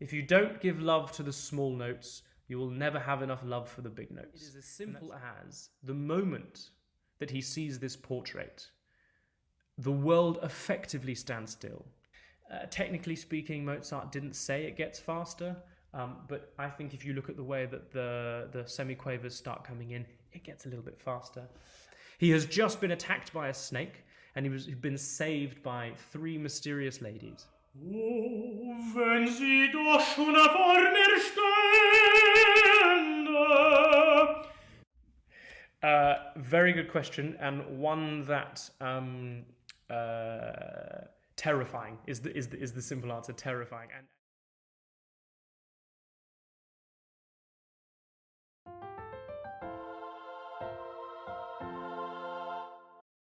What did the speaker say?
If you don't give love to the small notes, you will never have enough love for the big notes. It is as simple as the moment that he sees this portrait, the world effectively stands still. Uh, technically speaking, Mozart didn't say it gets faster, um, but I think if you look at the way that the, the semiquavers start coming in, it gets a little bit faster. He has just been attacked by a snake, and he was been saved by three mysterious ladies. Wenn sie doch schon vor mir stände. Uh, very good question, and one that um, uh, terrifying is the, is the, is the simple answer. Terrifying and.